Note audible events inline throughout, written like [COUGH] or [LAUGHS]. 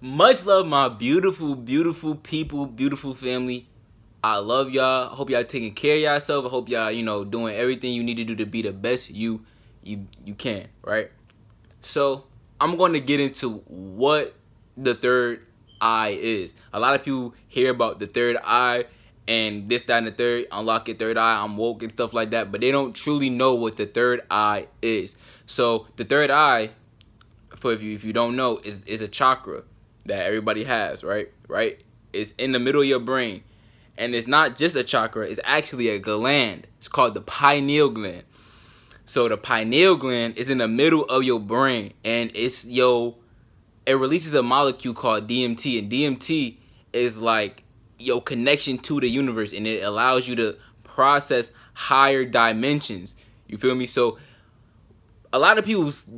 much love, my beautiful, beautiful people, beautiful family. I love y'all. Hope y'all taking care of yourself. I hope y'all, you know, doing everything you need to do to be the best you you you can, right? So I'm going to get into what the third eye is. A lot of people hear about the third eye and this, that, and the third, unlock your third eye, I'm woke and stuff like that, but they don't truly know what the third eye is. So the third eye, for if you if you don't know, is is a chakra that everybody has, right? Right? It's in the middle of your brain. And it's not just a chakra, it's actually a gland. It's called the pineal gland. So the pineal gland is in the middle of your brain and it's yo it releases a molecule called DMT and DMT is like your connection to the universe and it allows you to process higher dimensions. You feel me? So a lot of people's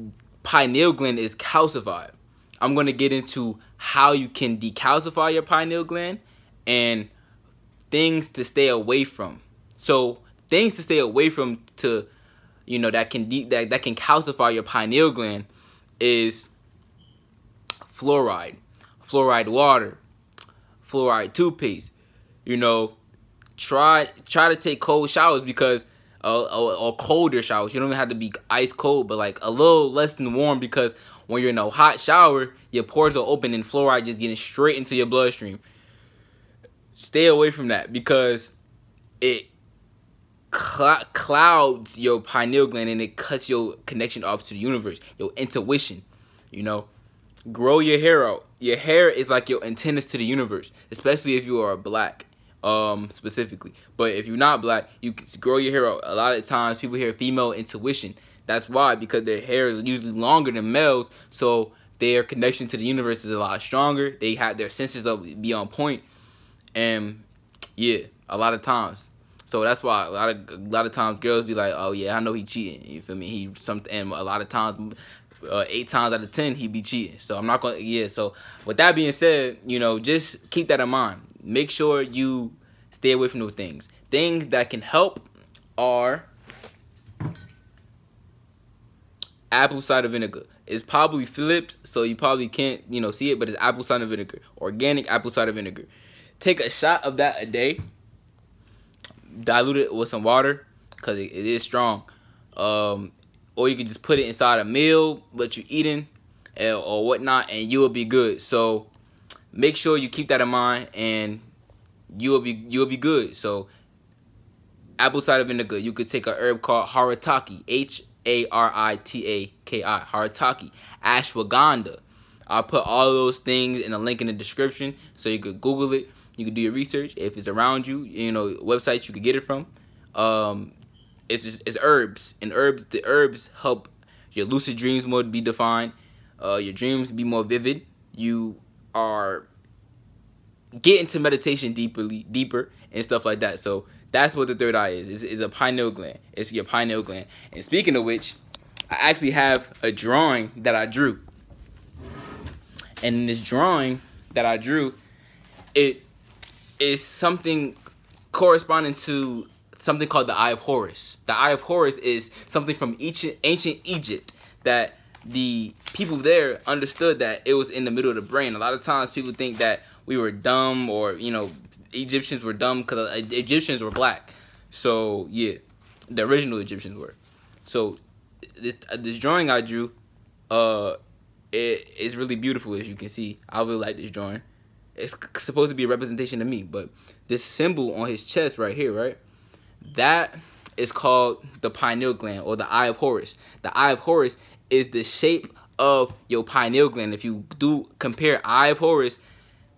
pineal gland is calcified. I'm going to get into how you can decalcify your pineal gland and things to stay away from. So things to stay away from to you know that can that that can calcify your pineal gland is fluoride, fluoride water, fluoride toothpaste. You know, try try to take cold showers because or, or colder showers. You don't even have to be ice cold, but like a little less than warm because when you're in a hot shower, your pores are open and fluoride just getting straight into your bloodstream. Stay away from that because it cl clouds your pineal gland and it cuts your connection off to the universe, your intuition. You know, grow your hair out. Your hair is like your antennas to the universe, especially if you are black, um, specifically. But if you're not black, you can grow your hair out. A lot of times, people hear female intuition. That's why because their hair is usually longer than males, so their connection to the universe is a lot stronger. They have their senses up be on point, and yeah, a lot of times. So that's why a lot of a lot of times girls be like, oh yeah, I know he cheating. You feel me? He something. And a lot of times uh, eight times out of ten he be cheating. So I'm not gonna yeah. So with that being said, you know, just keep that in mind. Make sure you stay away from those things. Things that can help are apple cider vinegar. It's probably flipped, so you probably can't you know see it, but it's apple cider vinegar, organic apple cider vinegar. Take a shot of that a day. Dilute it with some water, cause it, it is strong. Um, or you can just put it inside a meal what you're eating and, or whatnot and you will be good so make sure you keep that in mind and you will be you will be good. So apple cider vinegar you could take a herb called haritaki h a r i t a k i haritaki ashwagandha. I'll put all those things in a link in the description so you could google it you could do your research. If it's around you you know websites you could get it from. Um, it's just, it's herbs and herbs the herbs help your lucid dreams more to be defined uh, your dreams be more vivid. You are get into meditation deeply deeper and stuff like that. So that's what the third eye is. Is, is a pineal gland. It's your pineal gland. And speaking of which i actually have a drawing that i drew. And in this drawing that i drew it is something corresponding to something called the Eye of Horus. The Eye of Horus is something from ancient Egypt that the people there understood that it was in the middle of the brain. A lot of times people think that we were dumb or, you know, Egyptians were dumb because uh, Egyptians were black. So, yeah, the original Egyptians were. So, this, uh, this drawing I drew, uh, it is really beautiful as you can see. I really like this drawing. It's supposed to be a representation of me, but this symbol on his chest right here, right? That is called the pineal gland or the eye of Horus. The eye of Horus is the shape of your pineal gland. If you do compare eye of Horus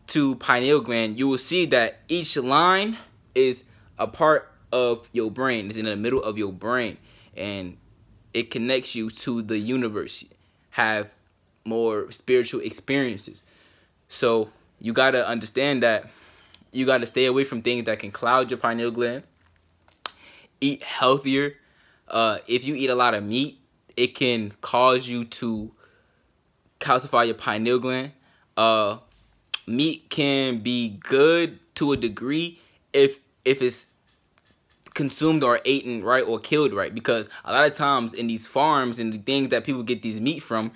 to pineal gland, you will see that each line is a part of your brain. It's in the middle of your brain. And it connects you to the universe. Have more spiritual experiences. So you got to understand that you got to stay away from things that can cloud your pineal gland eat healthier. Uh, if you eat a lot of meat, it can cause you to calcify your pineal gland. Uh, meat can be good to a degree if if it's consumed or eaten right or killed right because a lot of times in these farms and the things that people get these meat from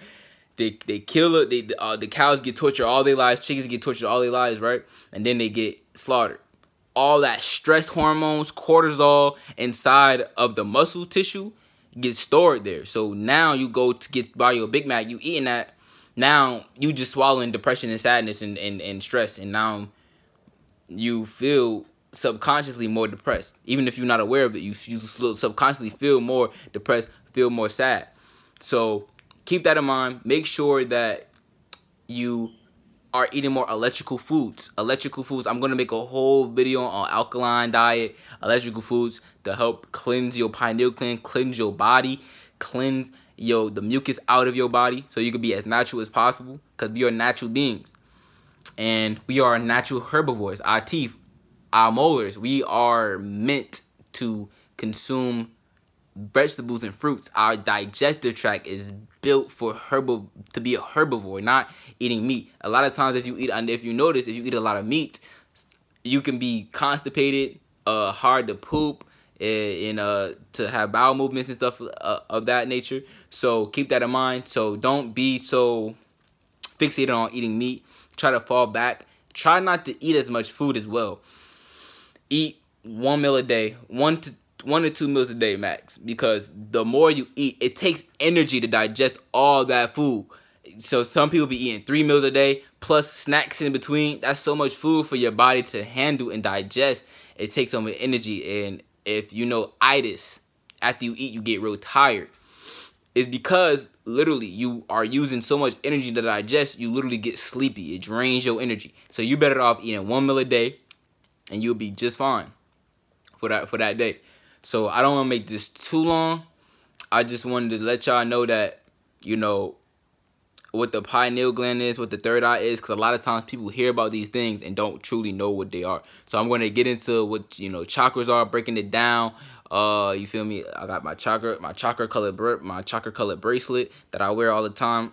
they they kill it. They uh, the cows get tortured all their lives. Chickens get tortured all their lives, right? And then they get slaughtered. All that stress hormones, cortisol inside of the muscle tissue gets stored there. So now you go to get buy your Big Mac, you eating that. Now you just swallowing depression and sadness and, and, and stress, and now you feel subconsciously more depressed. Even if you're not aware of it, you, you subconsciously feel more depressed, feel more sad. So keep that in mind. Make sure that you are eating more electrical foods. Electrical foods. I'm gonna make a whole video on alkaline diet, electrical foods to help cleanse your pineal gland, cleanse your body, cleanse yo the mucus out of your body, so you can be as natural as possible. Cause we are natural beings, and we are natural herbivores. Our teeth, our molars, we are meant to consume vegetables and fruits. Our digestive tract is built for herbal to be a herbivore, not eating meat. A lot of times, if you eat, and if you notice, if you eat a lot of meat, you can be constipated, uh, hard to poop, and uh to have bowel movements and stuff uh, of that nature. So keep that in mind. So don't be so fixated on eating meat. Try to fall back. Try not to eat as much food as well. Eat one meal a day, one to one to two meals a day max because the more you eat it takes energy to digest all that food. So some people be eating three meals a day plus snacks in between. That's so much food for your body to handle and digest. It takes so much energy and if you know itis after you eat you get real tired. It's because literally you are using so much energy to digest you literally get sleepy. It drains your energy. So you better off eating one meal a day and you'll be just fine for that for that day so I don't want to make this too long. I just wanted to let y'all know that, you know, what the pineal gland is, what the third eye is, because a lot of times people hear about these things and don't truly know what they are. So I'm going to get into what, you know, chakras are, breaking it down. Uh, you feel me? I got my chakra, my chakra colored, my chakra colored bracelet that I wear all the time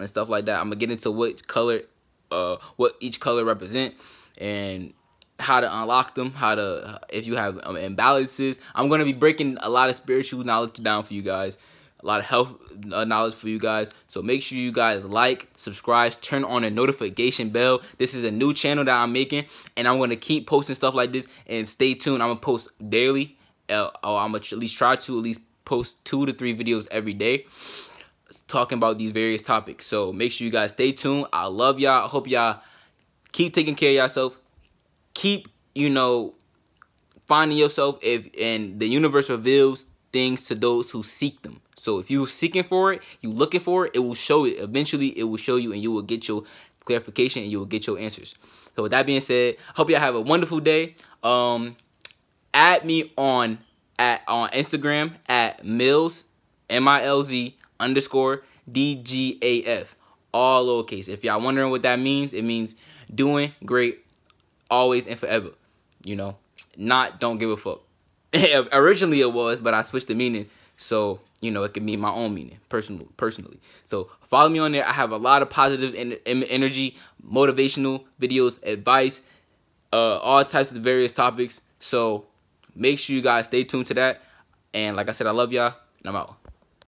and stuff like that. I'm going to get into what color, uh, what each color represent and how to unlock them, how to if you have um, imbalances. I'm gonna be breaking a lot of spiritual knowledge down for you guys, a lot of health uh, knowledge for you guys. So make sure you guys like, subscribe, turn on the notification bell. This is a new channel that I'm making, and I'm gonna keep posting stuff like this. And stay tuned. I'm gonna post daily. Uh, or I'm gonna at least try to at least post two to three videos every day talking about these various topics. So make sure you guys stay tuned. I love y'all. I hope y'all keep taking care of yourself keep, you know, finding yourself if and the universe reveals things to those who seek them. So if you're seeking for it, you looking for it, it will show it. Eventually it will show you and you will get your clarification and you will get your answers. So with that being said, hope y'all have a wonderful day. Um add me on at on Instagram at Milz M I L Z underscore D G A F. All lowercase. If y'all wondering what that means, it means doing great always and forever. You know, not don't give a fuck. [LAUGHS] Originally it was, but I switched the meaning so you know it can mean my own meaning, personal, personally. So follow me on there. I have a lot of positive energy, motivational videos, advice, uh, all types of various topics. So make sure you guys stay tuned to that. And like I said, I love y'all, and I'm out.